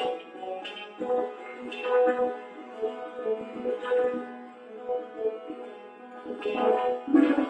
Thank you.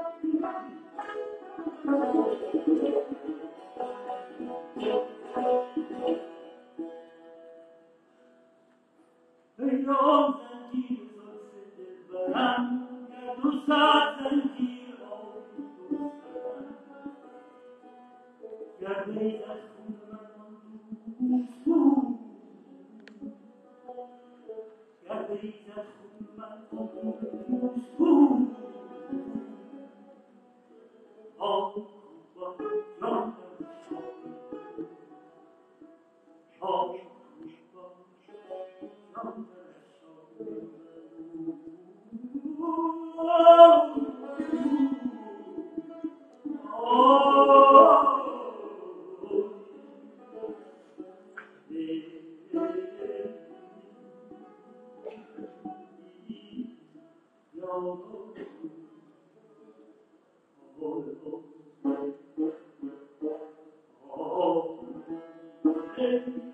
Thank you. Bye.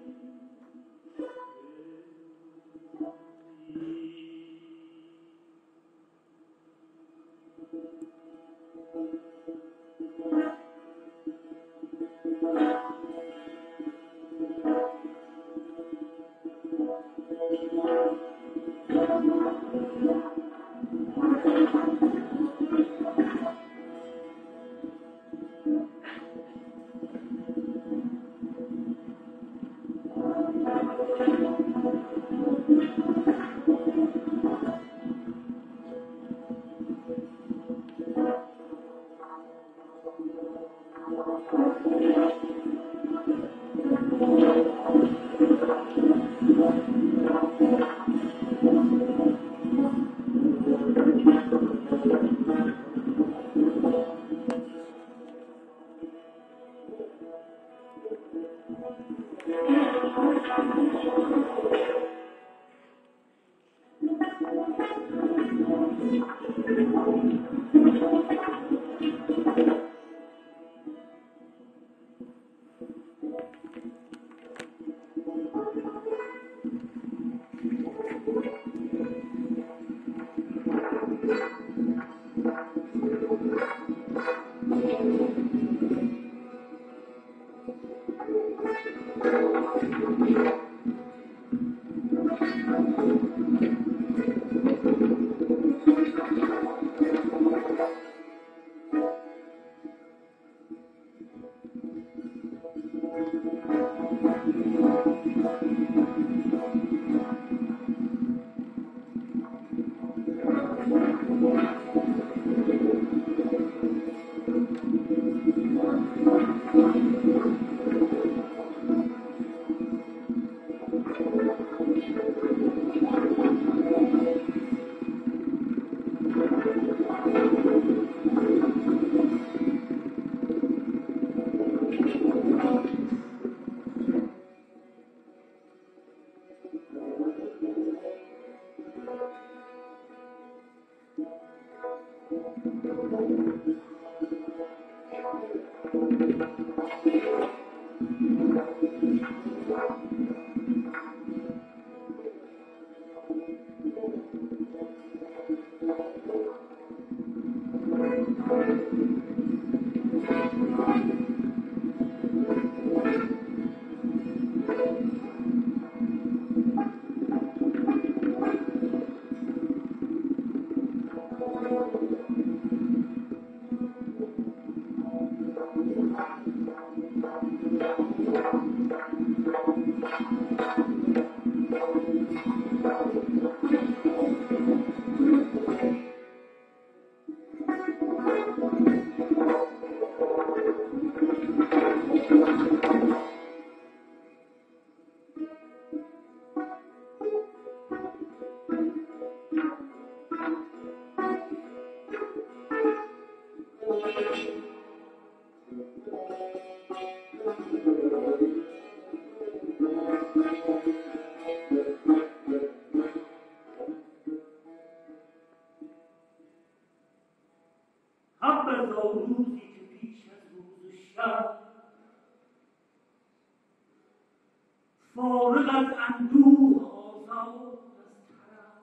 فارغ از اندوه آزاد از طرف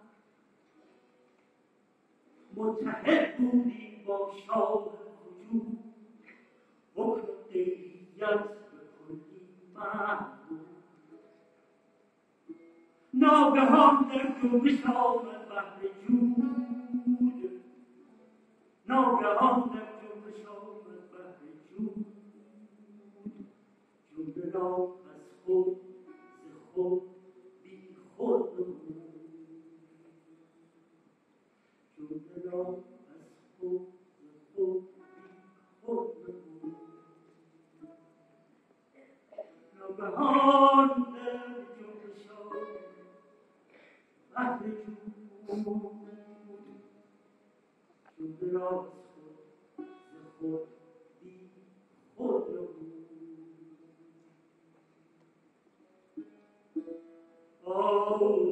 متحد بودیم با شاه وجود. حکم غیریت بکنیم محبوب ناگهان در جنبش آمد بهر جود. ناگهان در جنبش آمد بهر جود. جمله را از خود خود بی خود جود را از خود خود بی خود ناگهان در جنبش آمد بحر جود جود را از Oh,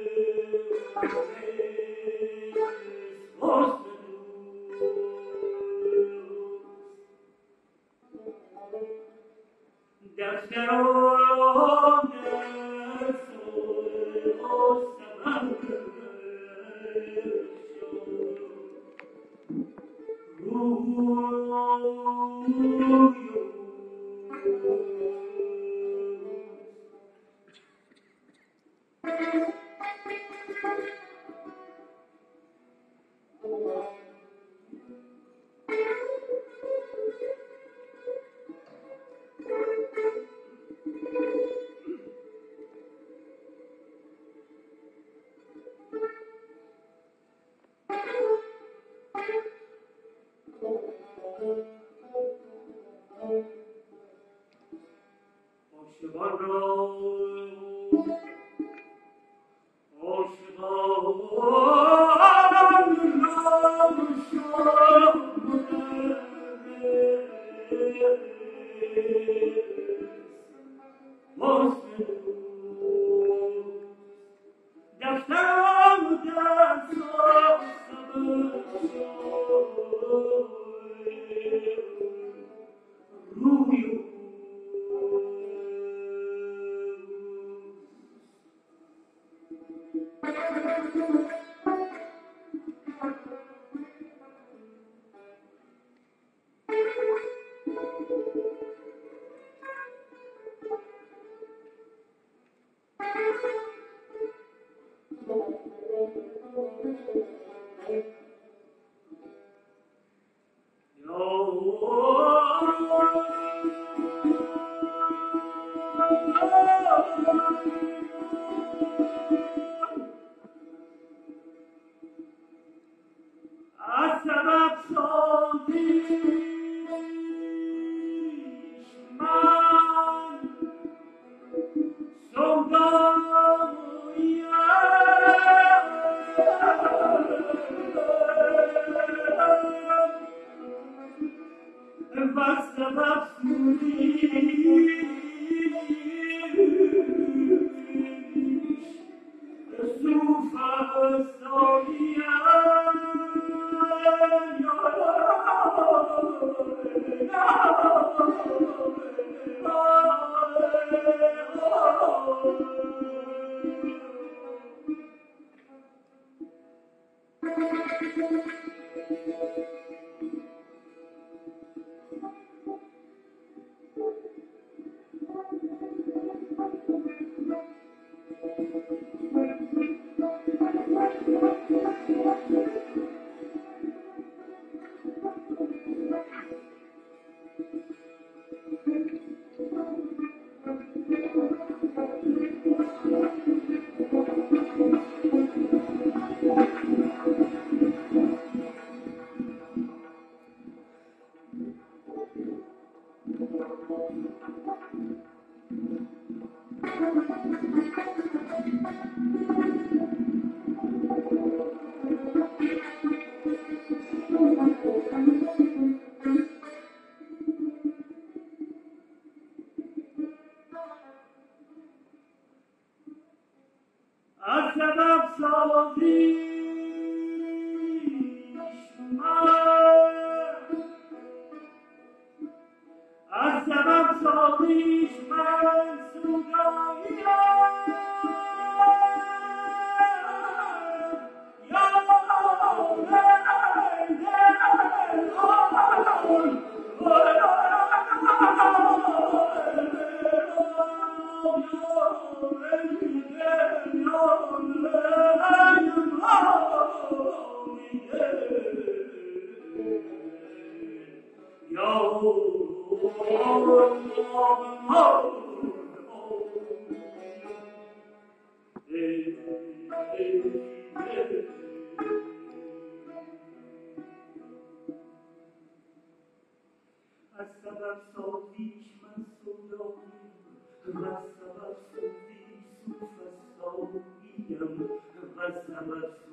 Most bastava furia. Elizabeth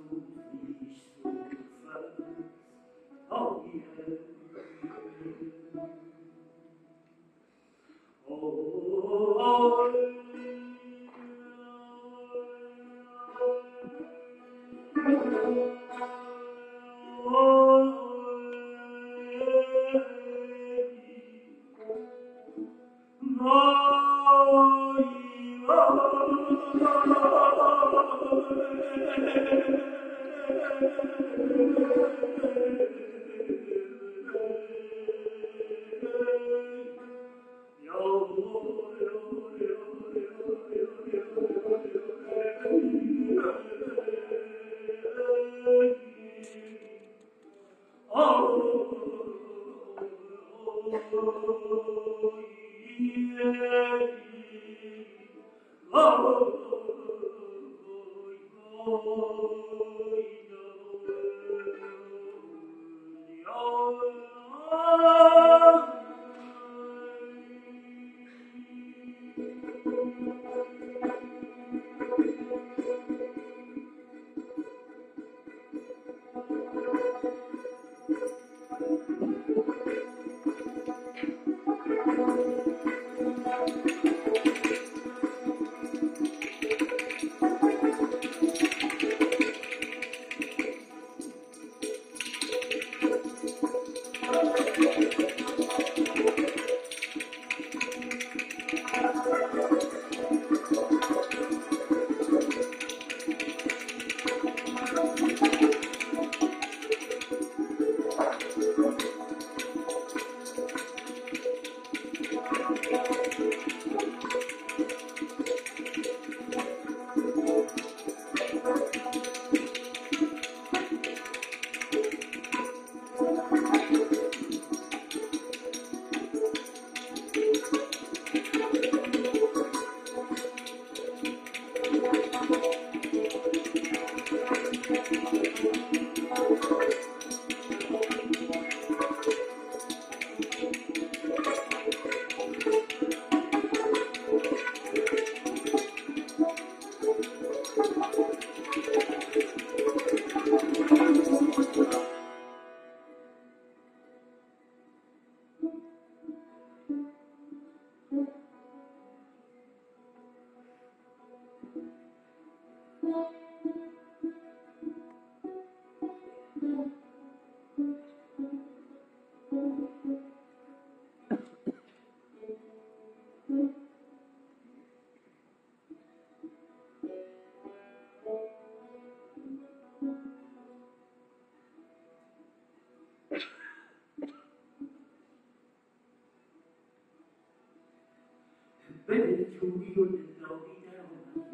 بده جویی و دلالی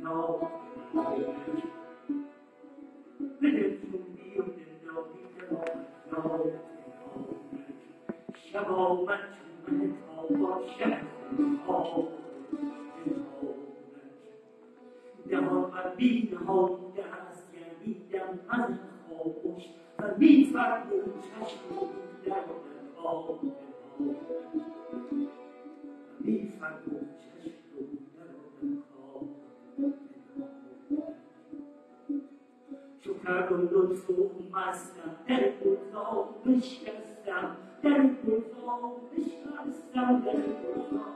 در یاد بده جویی و دلالی در یاد شبابت من تا باشد خواب دهان و بی دهان دست گردیدم از خاموش و می فرد کردم لطف و در گلزار بشکستم در گلزار بشکستم در گلزار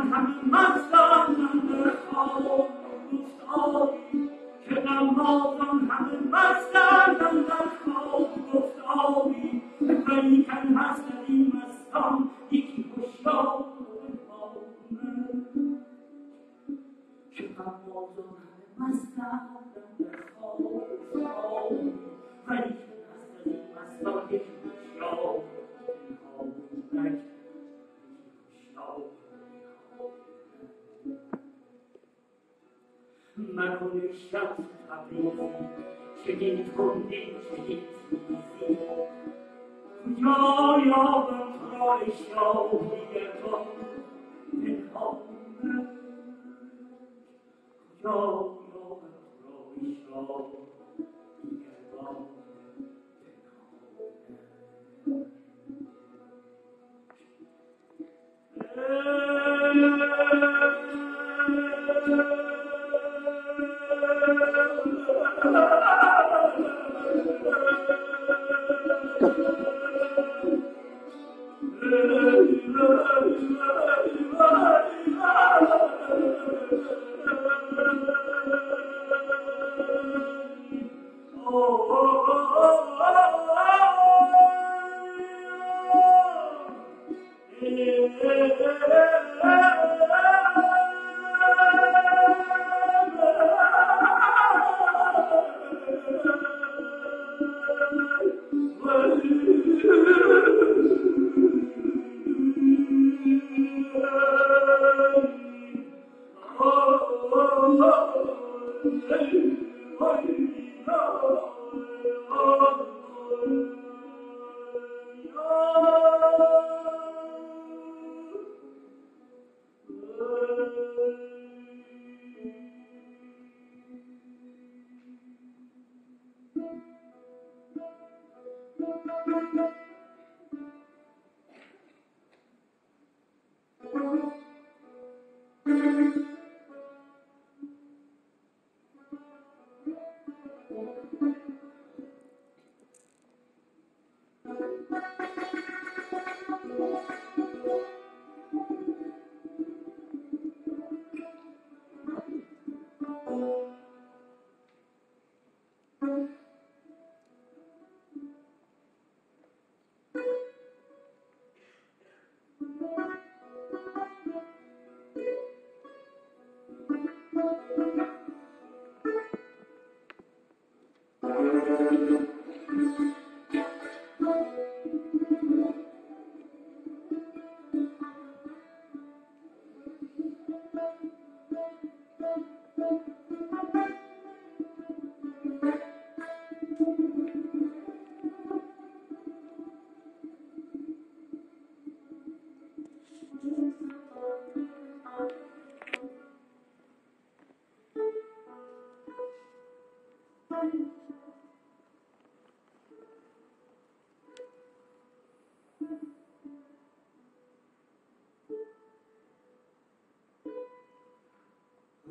همی مستم در خواب دوست آبی که نمازان همه در خواب گفت آبی ولی کن هست این مستان یکی که نمازان همه body slow.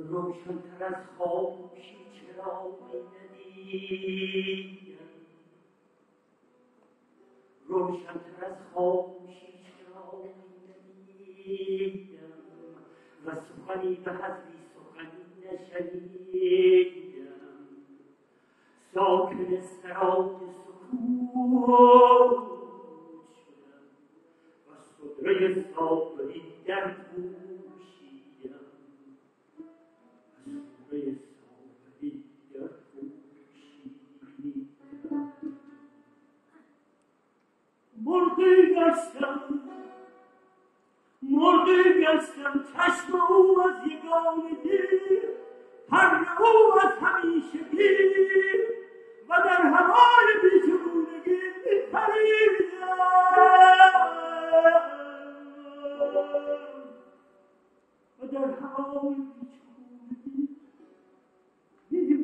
روشن تر از خاموشی چراغی روشن تر از خاموشی چراغی ندیدم و سخنی به حضی سخنی نشنیدم. ساکن سراب سکوت شدم و صدره صابری در بود. صدره صابری در پوشیدم مرغی گشتم مرغی گشتم چشم او از یگانگی پر او از همیشگی و در هوای بیچونگی میپریدم و در هوای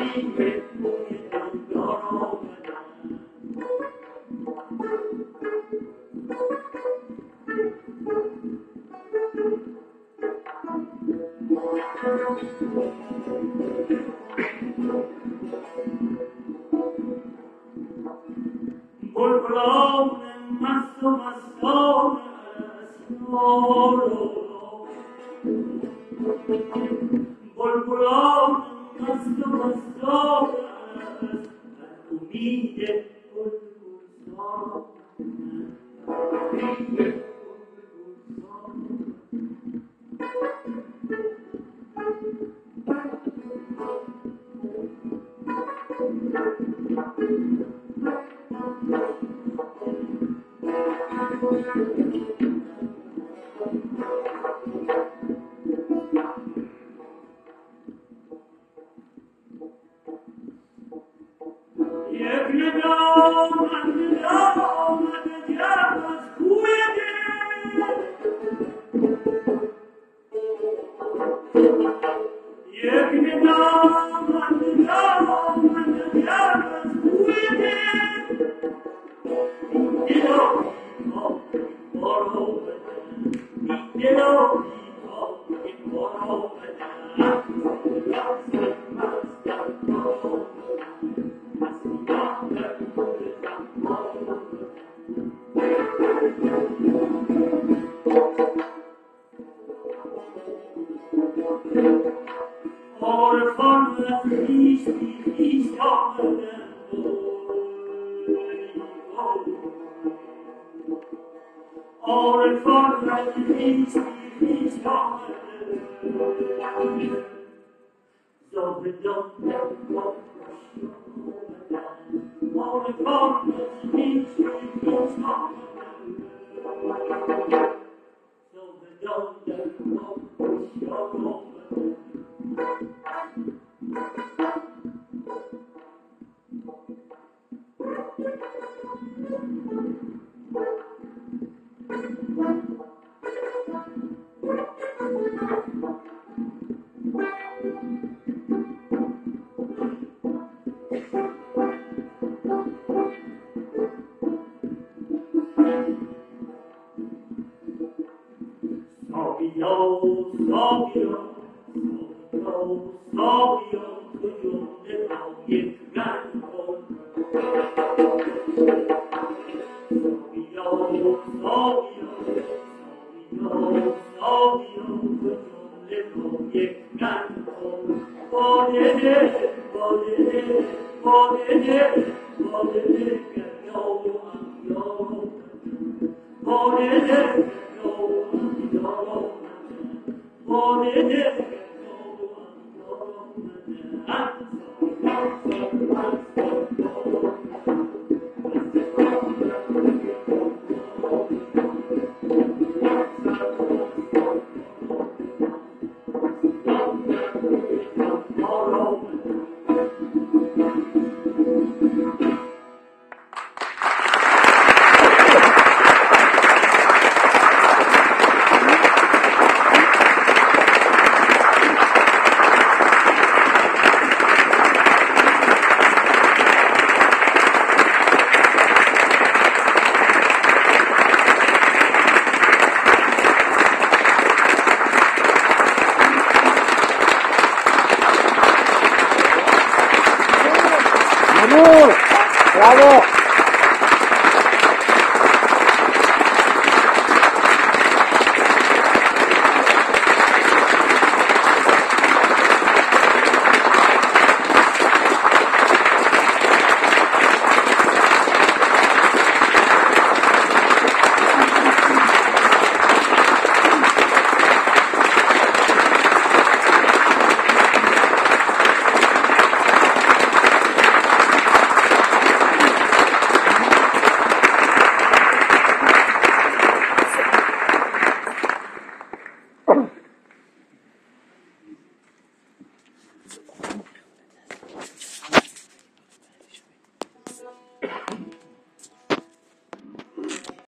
be with. Allah, Allah.